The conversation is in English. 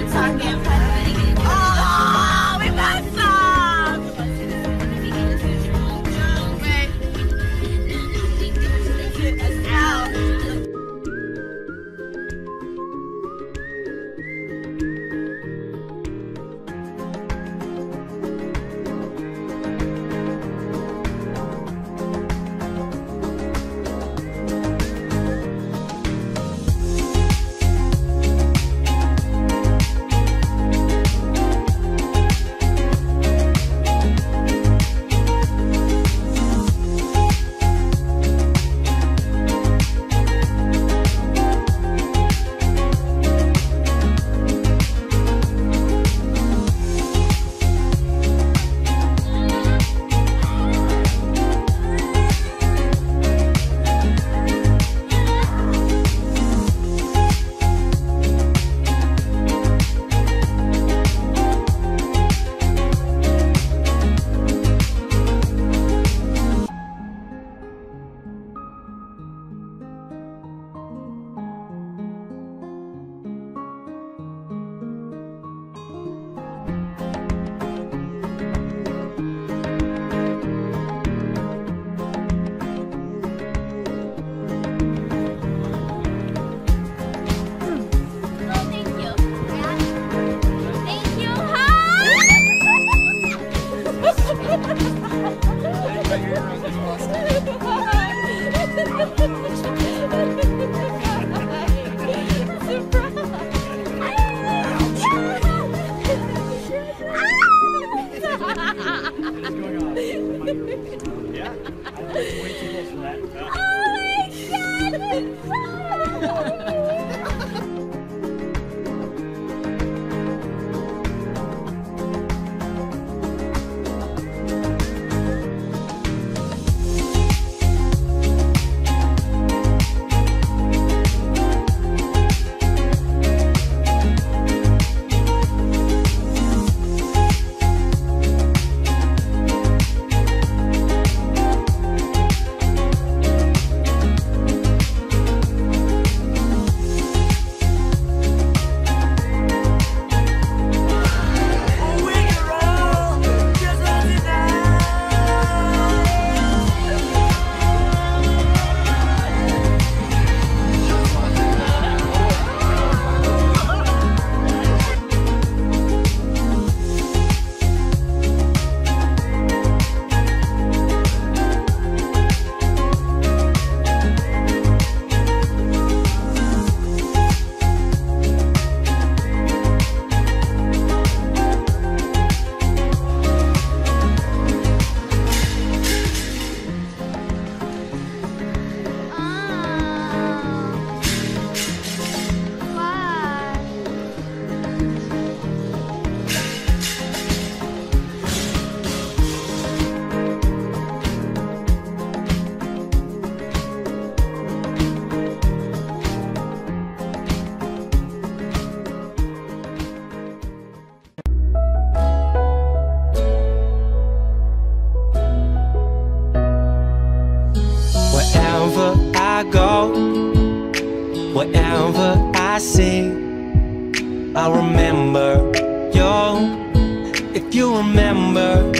I'm talking Yeah, I way too close for that. Wherever I see, I remember you. If you remember.